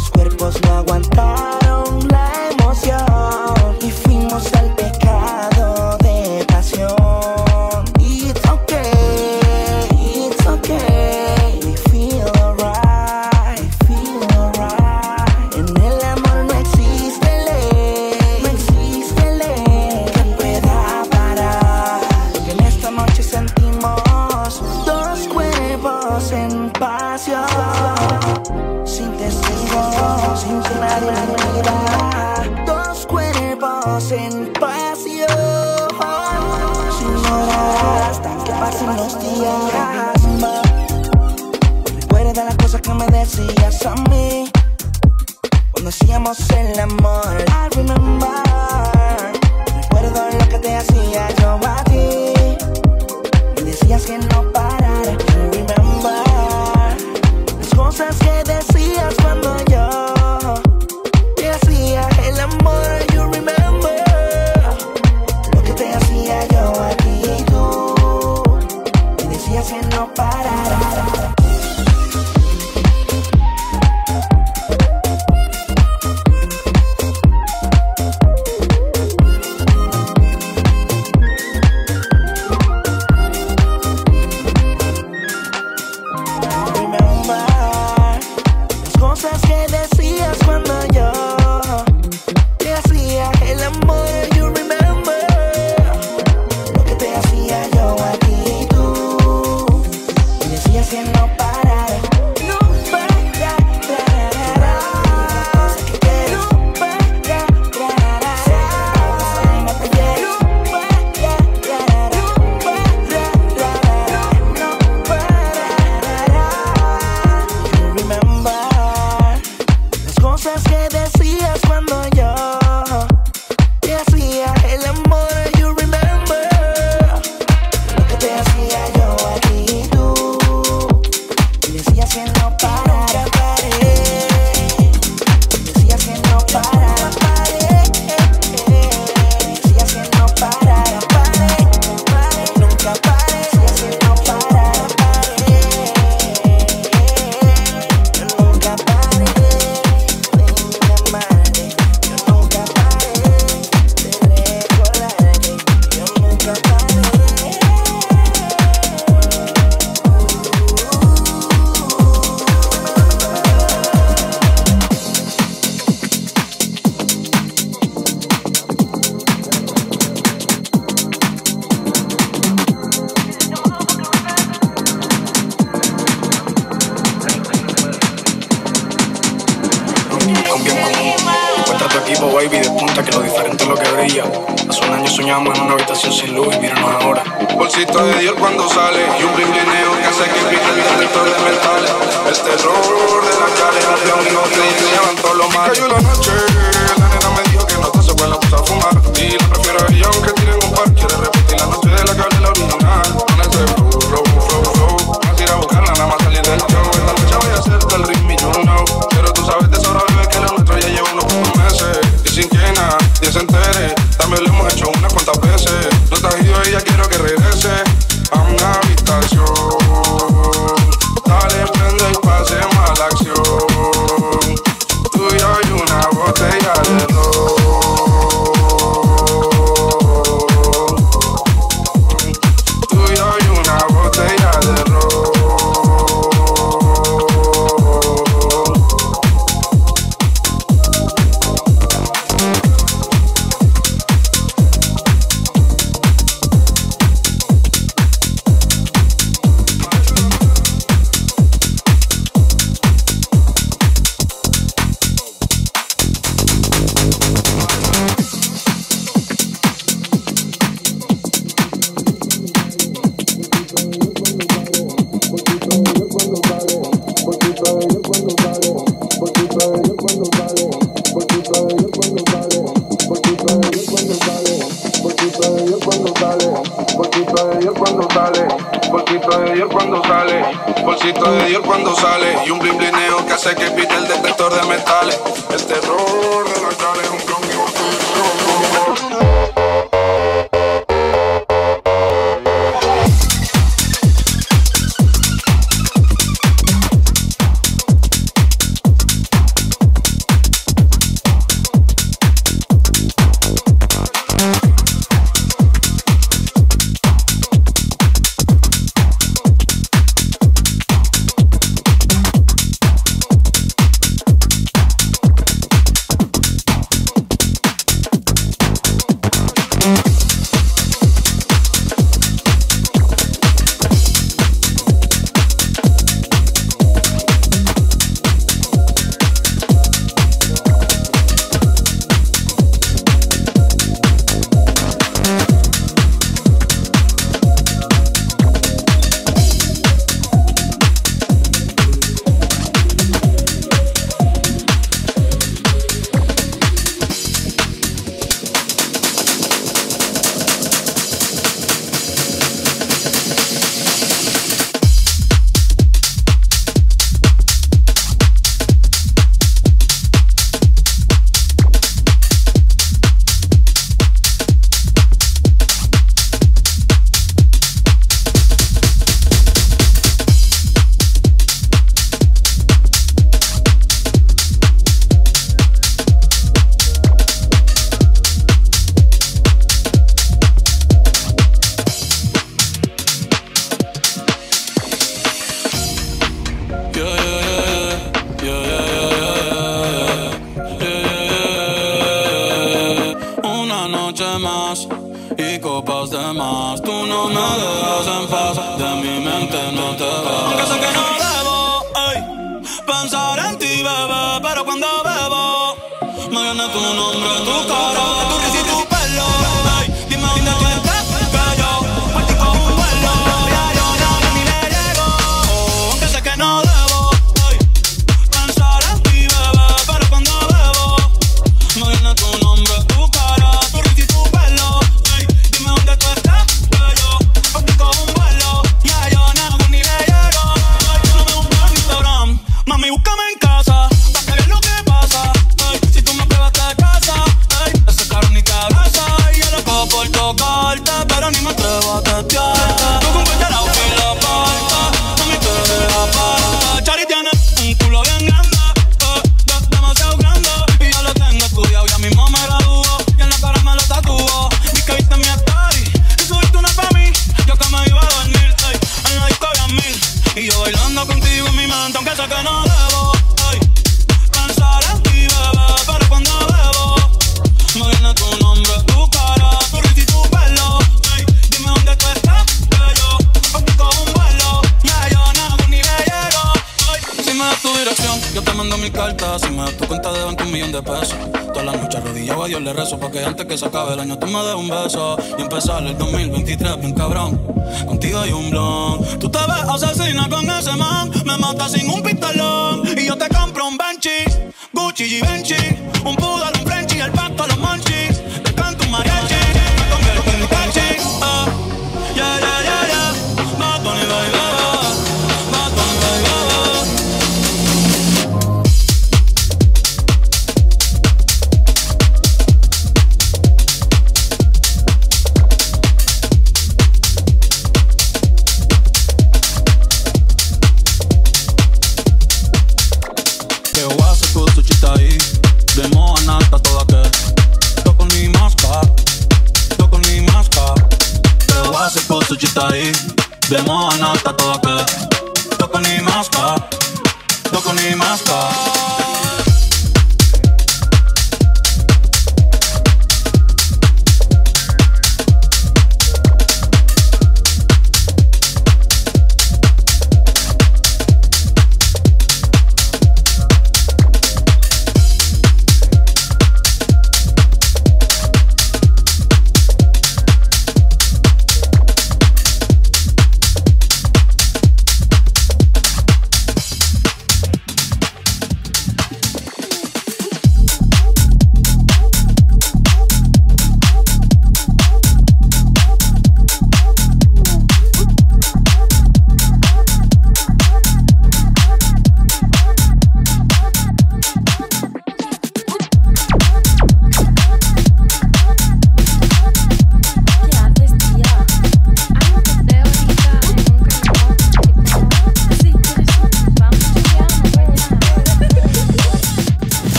los cuerpos no aguantan. asking soñamos en una habitación sin luz y míranos ahora. Bolsito de Dios cuando sale y un blineo que hace que pique el detector de metales. El terror de la carrera de un hijo que llevan todos los males. Cayó la noche, la nena me dijo que no te se puede la puta fumar y la prefiero unas cuantas veces. No te has ido y ya quiero que regreses. cuando sale y un bling blineo que hace que el acabe el año tú me des un beso y empezar el 2023 bien cabrón. Contigo hay un blon. Tú te ves asesina con ese man, me mata sin un pistolón y yo te compro un Benchi, Gucci y Benchi, un Poodle, un Frenchie, el pacto a los Manchi. no con más.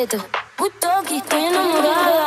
secreto. Que estoy enamorado.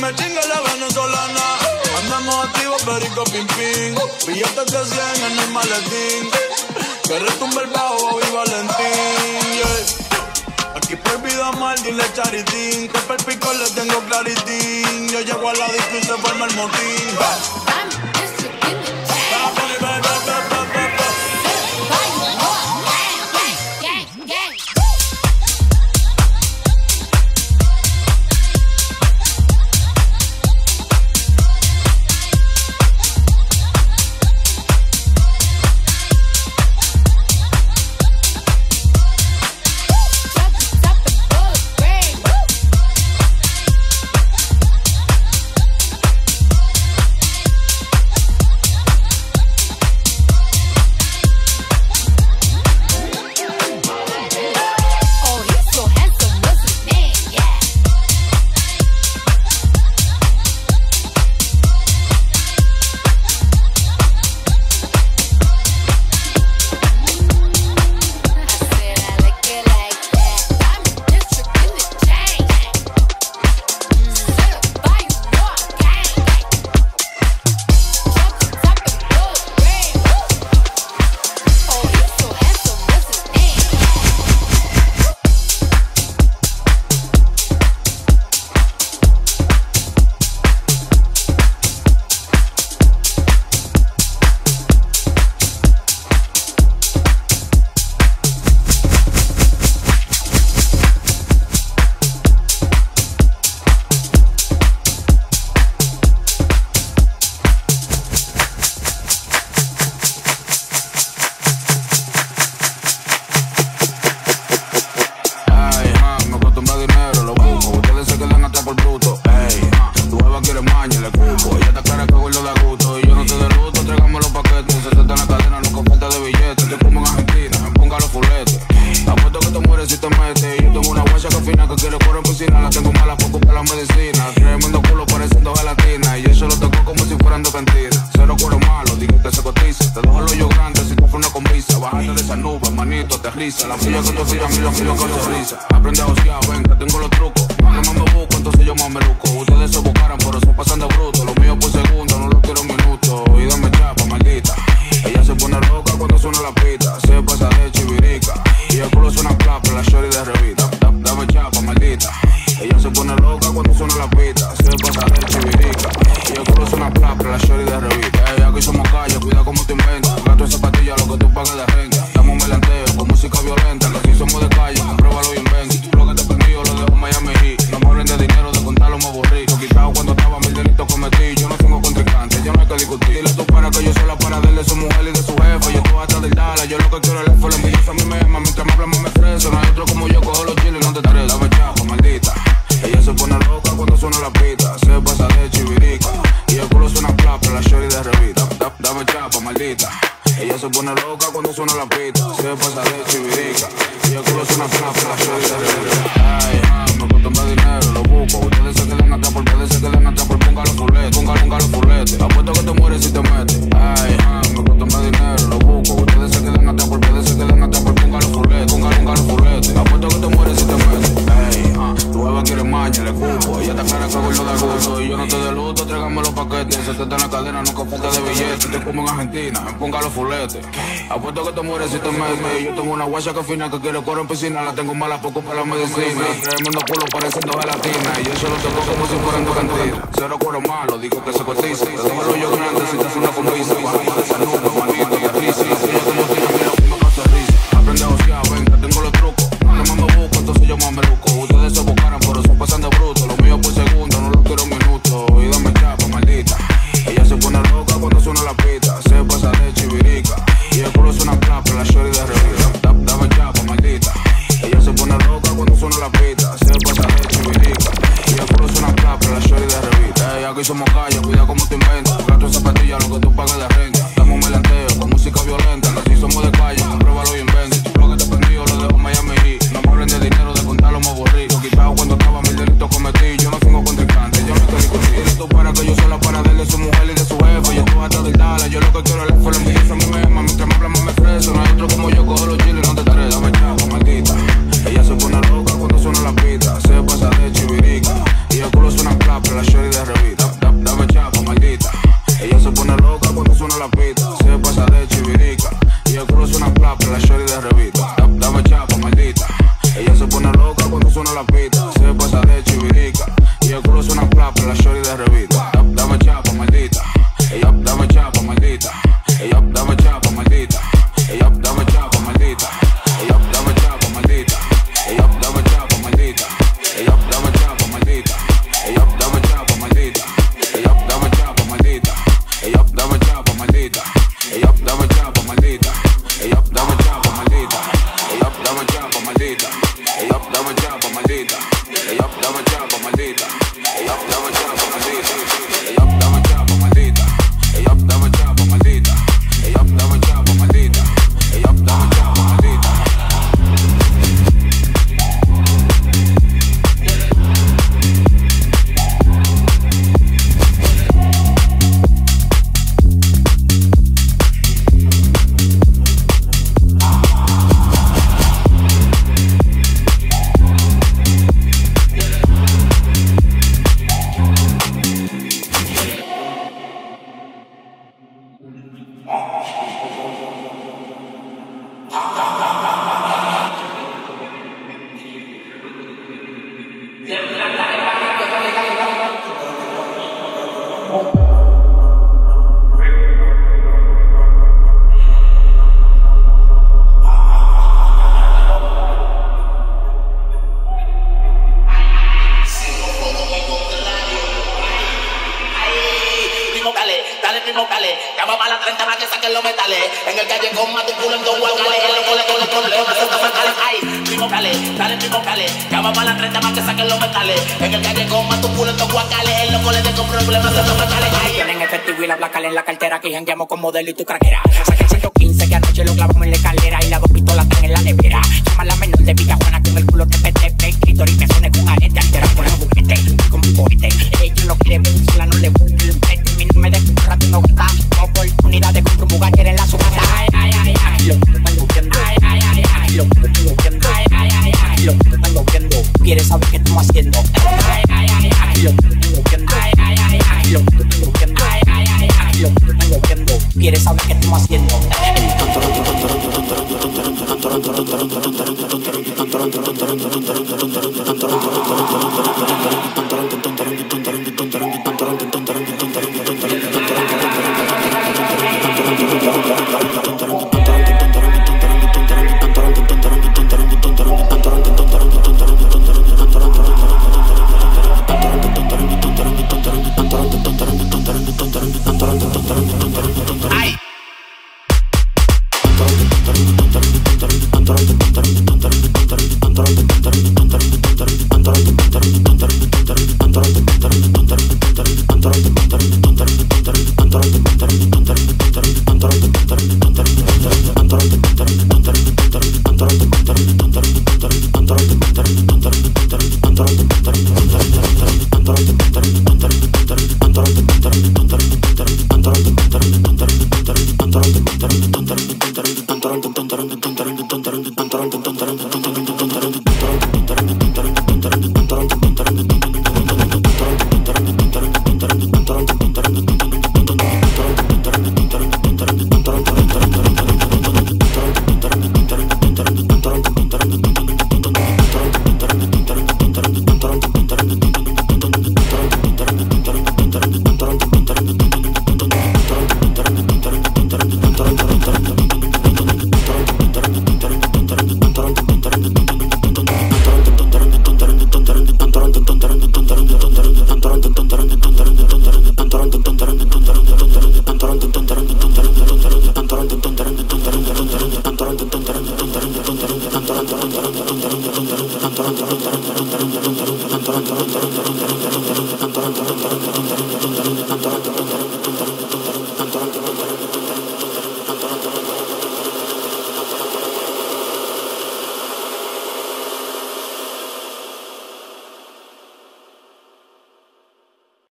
me chingue la venezolana. Andamos activos, perico, pim, pim. Billetes de 100 en el maletín. Que retumbe el bajo y Valentín. Yeah. Aquí por vida mal, dile charitín. Que el pico le tengo claritín. Yo llego a la disco y se forma el motín. pone loca cuando suena la pita. Se Apuesto que te mueres si te metes. Yo tengo una guacha que fina que quiero coro en piscina. La tengo mala poco para la medicina. Tremendo culo pareciendo gelatina. Y yo se lo toco como si fueran tu cantina. Cero cuero malo, digo que se cotiza. Tengo el hoyo grande si te hace una convisa. Manita, manita, manita, manita, craquera. Saca el 115 que anoche lo clavamos en la escalera y las dos pistolas están en la nevera. Llama la menor de Villa Juana con el culo TPTP, escritor y me pezones con arete, altera con la juguete, con mi cohete. Ella no quiere